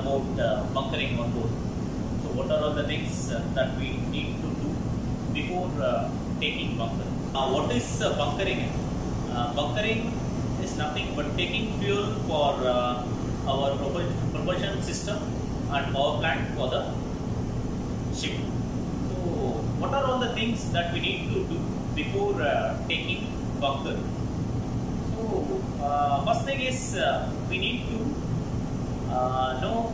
about uh, bunkering on board. So, what are all the things uh, that we need to do before uh, taking bunker? Uh, what is uh, bunkering? Uh, bunkering is nothing but taking fuel for our propul- propulsion system and power plant for the ship. So, what are all the things that we need to do before taking bunker? So, first thing is we need to uh, know,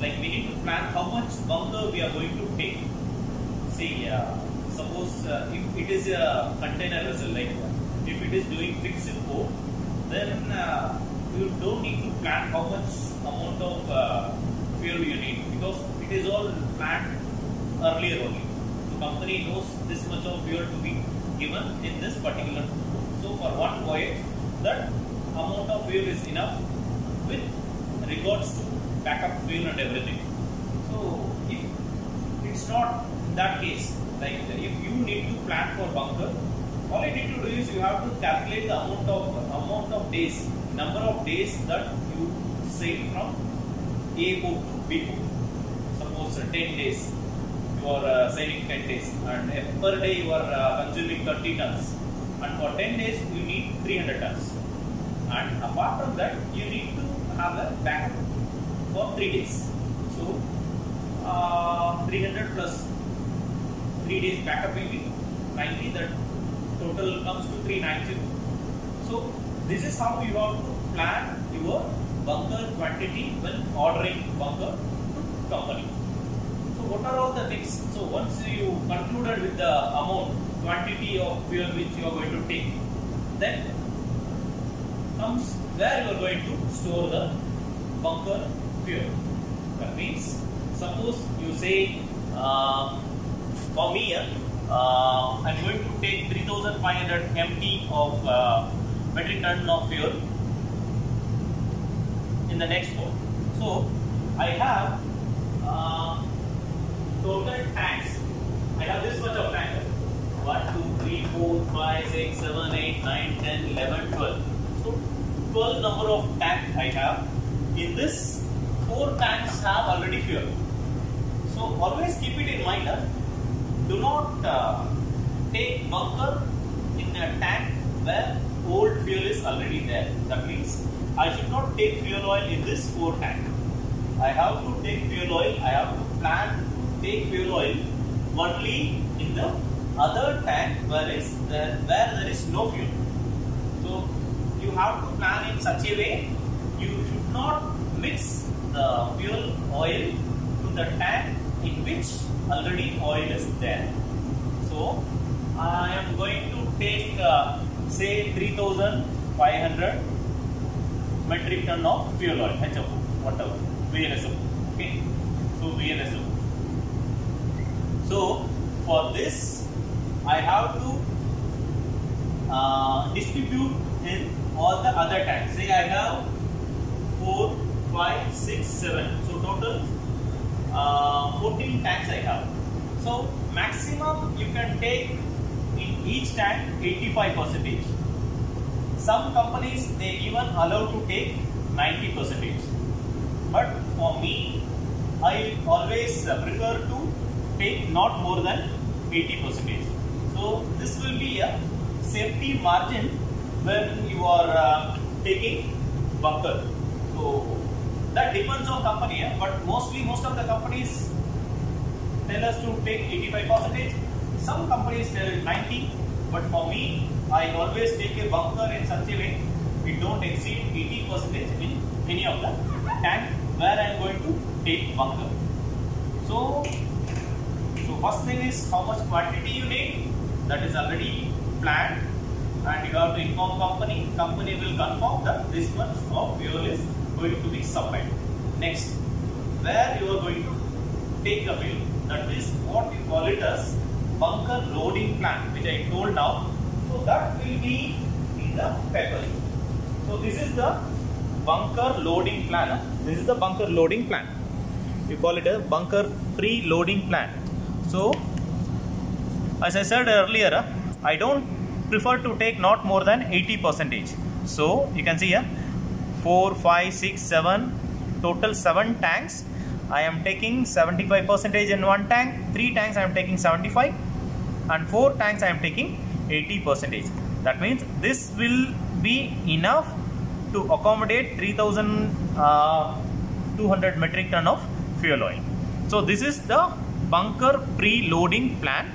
like we need to plan how much bunker we are going to take. See, uh, suppose uh, if it is a container vessel, like if it is doing fixed import, then uh, you don't need to plan how much amount of uh, fuel you need because it is all planned earlier only. The company knows this much of fuel to be given in this particular. So for one voyage, that amount of fuel is enough with regards to backup fuel and everything. So if it's not that case, like if you need to plan for bunker, all you need to do is you have to calculate the amount of amount of days, number of days that you sail from A port to B port. Suppose uh, 10 days you are uh, sailing 10 days and uh, per day you are uh, consuming 30 tons and for 10 days you need 300 tons and apart from that you need to have a backup for 3 days. So uh, 300 plus 3 days backup will be 90 that total comes to 390 so this is how you have to plan your bunker quantity when ordering bunker to company so what are all the things? So once you concluded with the amount, quantity of fuel which you are going to take, then comes where you are going to store the bunker fuel. That means, suppose you say, uh, for me, uh, I'm going to take 3500 MT of uh, metric ton of fuel in the next port. So I have uh, total tanks. I have this much of tank. 1, 2, 3, 4, 5, 6, 7, 8, 9, 10, 11, 12. So 12 number of tanks I have. In this, 4 tanks have already fuel. So always keep it in mind. Uh, do not uh, take bunker in a tank where old fuel is already there. That means I should not take fuel oil in this 4 tank. I have to take fuel oil. I have to plan to take fuel oil only in the other tank where is there, where there is no fuel. You have to plan in such a way you should not mix the fuel oil to the tank in which already oil is there. So I am going to take uh, say 3500 metric ton of fuel oil, HFO, whatever, VLSO. Okay, so VLSO. So for this, I have to uh, distribute in all the other tanks. Say I have 4, 5, 6, 7. So total uh, 14 tanks I have. So maximum you can take in each tank 85 percentage. Some companies they even allow to take 90 percentage. But for me, I always uh, prefer to take not more than 80 percentage. So this will be a safety margin when you are uh, taking bunker. So that depends on company, but mostly most of the companies tell us to take 85 percentage. Some companies tell 90, but for me, I always take a bunker in such a way it don't exceed 80 percentage in any of the tank where I am going to take bunker. So, so first thing is how much quantity you need that is already planned and you have to inform company. Company will confirm that this much of fuel is going to be supplied. Next, where you are going to take the fuel. That is what we call it as bunker loading plan, which I told now. So that will be in the paper. So this is the bunker loading plan. This is the bunker loading plan. You call it a bunker pre-loading plan. So as I said earlier, I don't prefer to take not more than 80 percentage. So you can see here 4, 5, 6, 7, total 7 tanks. I am taking 75 percentage in one tank 3 tanks I am taking 75 and 4 tanks I am taking 80 percentage. That means this will be enough to accommodate 3200 uh, metric ton of fuel oil. So this is the bunker pre-loading plan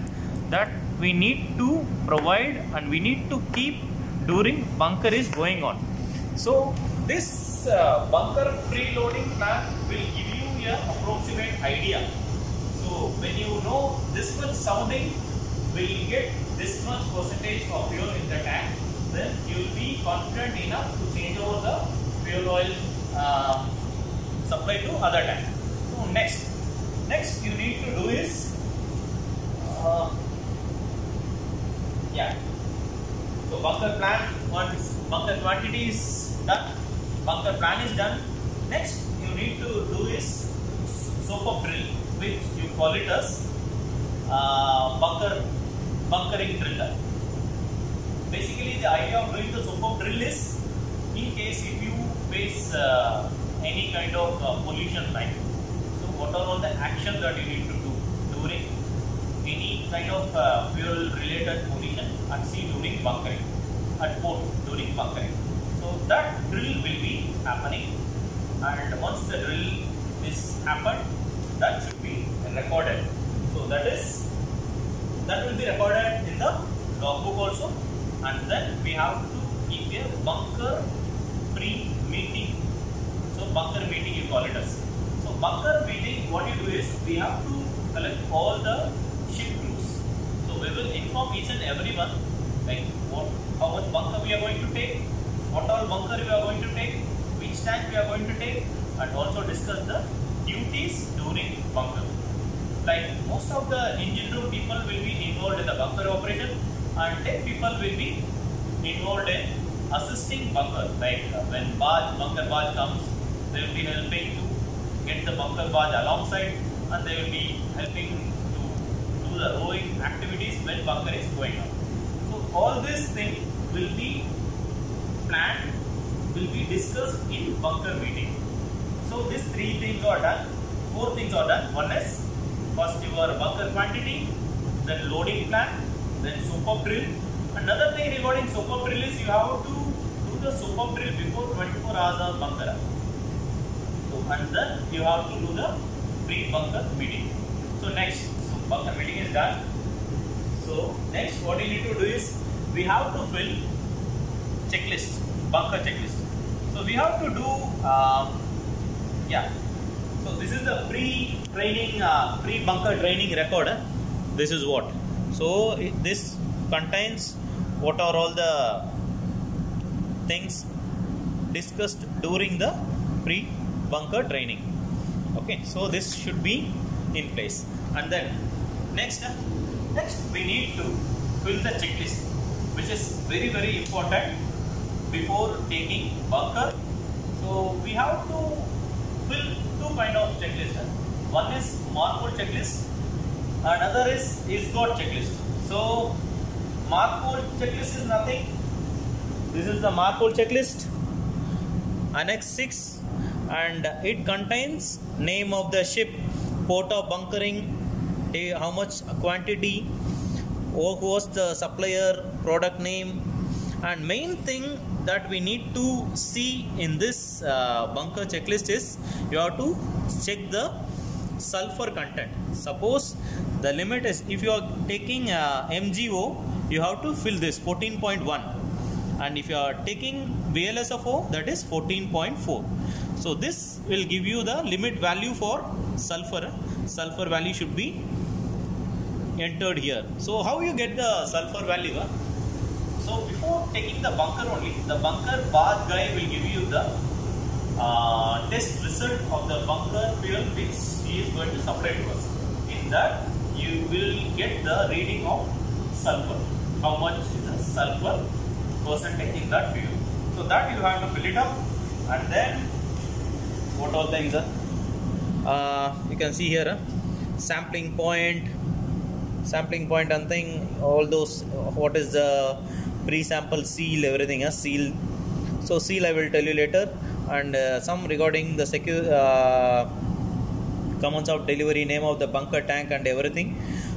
that we need to provide and we need to keep during bunker is going on so this uh, bunker preloading plan will give you an approximate idea. So when you know this much sounding will get this much percentage of fuel in the tank, then you will be confident enough to change over the fuel oil uh, supply to other tank. So next, next you need to do is, uh, yeah. So bunker plan once bunker quantity is done bunker plan is done. Next, you need to do is SOPEP drill, which you call it as uh, bunker bunkering driller. Basically, the idea of doing the SOPEP drill is, in case if you face uh, any kind of uh, pollution line, so what are all the actions that you need to do during any kind of uh, fuel related pollution at sea during bunkering, at port during bunkering. So that drill will be happening and once the drill is happened that should be recorded. So that is that will be recorded in the logbook also and then we have to keep a bunker pre-meeting. So bunker meeting you call it as. So bunker meeting what you do is we have to collect all the we will inform each and every one like what how much bunker we are going to take what all bunker we are going to take, which tank we are going to take and also discuss the duties during bunker. Like most of the engine room people will be involved in the bunker operation and tech people will be involved in assisting bunker. Like uh, when barge, bunker barge comes, they will be helping to get the bunker barge alongside and they will be helping the rowing activities when bunker is going on. So all these things will be planned, will be discussed in bunker meeting. So these three things are done, four things are done. One is first your bunker quantity, then loading plan, then up drill. Another thing regarding up drill is you have to do the up drill before 24 hours of bunker. So and then you have to do the pre-bunker meeting. So next, so bunker meeting is done. So next what you need to do is we have to fill checklist, bunker checklist. So we have to do, um, yeah. So this is the pre-training, uh, pre-bunker training record. Eh? This is what. So this contains what are all the things discussed during the pre-bunker training. Okay, so this should be in place. And then next, uh, next we need to fill the checklist, which is very very important before taking bunker. So we have to fill two kind of checklist. One is MARPOL checklist, another is ISGOTT checklist. So MARPOL checklist is nothing. This is the MARPOL checklist, Annex 6 and it contains name of the ship, port of bunkering, how much quantity, who was the supplier, product name? And main thing that we need to see in this uh, bunker checklist is you have to check the sulfur content. Suppose the limit is if you are taking uh, mgo you have to fill this 14.1 and if you are taking vlsfo that is 14.4 so this will give you the limit value for sulfur sulfur value should be entered here so how you get the sulfur value huh? So before taking the bunker only, the bunker barge guy will give you the uh, test result of the bunker fuel which he is going to supply to us. In that you will get the reading of sulfur. How much is the sulfur percentage in that fuel. So that you have to fill it up and then what all things are uh, you can see here uh, sampling point sampling point and thing all those what is the pre-sample seal everything as seal so seal I will tell you later and uh, some regarding the secure uh, commands of delivery, name of the bunker tank, and everything.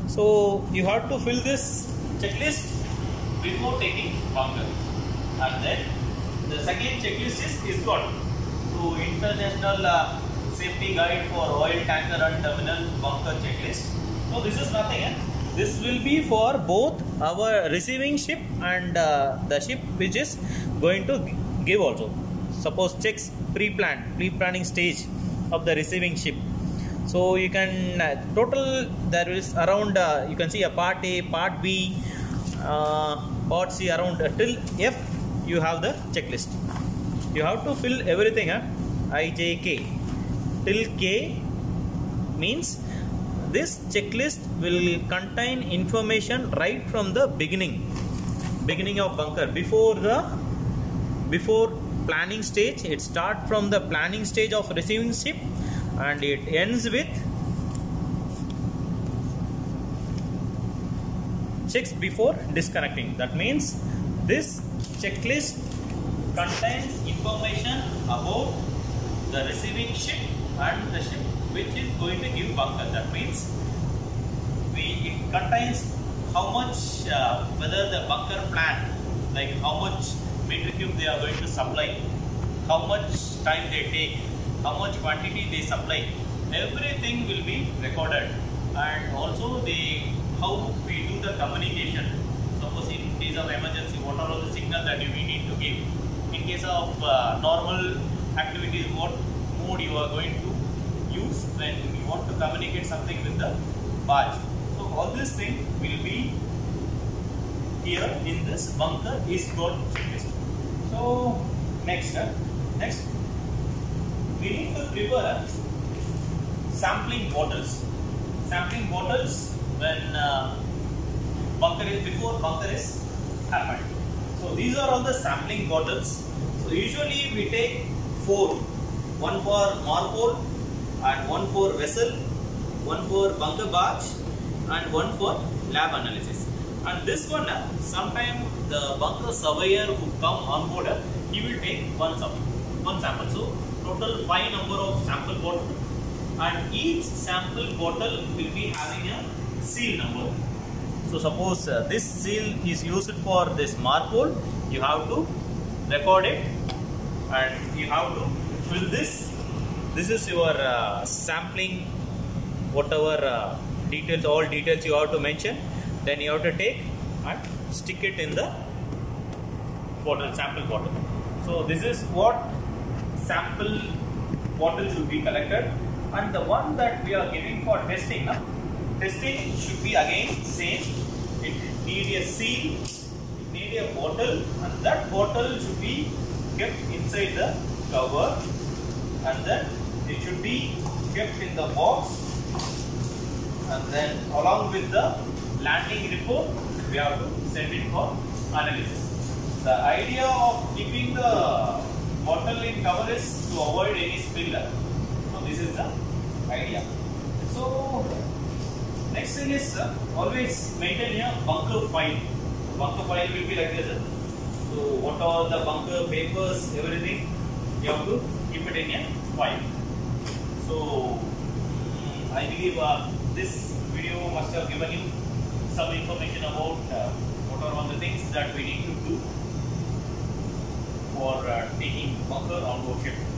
So you have to fill this checklist before taking bunker. And then the second checklist is ISGOTT. to International uh, Safety Guide for Oil Tanker and Terminal Bunker Checklist. So this is nothing. Eh? this will be for both our receiving ship and uh, the ship which is going to give also suppose checks pre-planned pre-planning stage of the receiving ship so you can uh, total there is around uh, you can see a part a part b uh, part c around uh, till f you have the checklist you have to fill everything huh? i j k till k means this checklist will contain information right from the beginning. Beginning of bunker. Before the before planning stage it start from the planning stage of receiving ship and it ends with checks before disconnecting. That means this checklist contains information about the receiving ship and the ship which is going to give bunker. That means we it contains how much uh, whether the bunker plan, like how much meter cube they are going to supply, how much time they take, how much quantity they supply. Everything will be recorded, and also the how we do the communication. Suppose in case of emergency, what are all the signal that we need to give? In case of uh, normal activities, what mode you are going to use when you want to communicate something with the barge. So all this thing will be here in this bunker ISGOTT checklist. So next, next we need to prepare sampling bottles. Sampling bottles when uh, bunker is before bunker is happened. So these are all the sampling bottles. So usually we take four, one for MARPOL and one for vessel, one for bunker barge and one for lab analysis. And this one, uh, sometime the bunker surveyor who come on board, uh, he will take one sample, one sample. So total five number of sample bottle and each sample bottle will be having a seal number. So suppose uh, this seal is used for this MARPOL, you have to record it and you have to this. This is your uh, sampling, whatever uh, details, all details you have to mention. Then you have to take and stick it in the bottle, sample bottle. So this is what sample bottle should be collected and the one that we are giving for testing now testing should be again same it need a seal it need a bottle and that bottle should be kept inside the cover and then it should be kept in the box and then along with the landing report we have to send it for analysis the idea of keeping the bottle in cover is to avoid any spill. So this is the idea. So next thing is uh, always maintain a bunker file. Bunker file will be like this. So what are the bunker papers, everything you have to keep it in a file. So I believe uh, this video must have given you some information about uh, what are all the things that we need to do for uh, taking bunker on board ship. Thank you.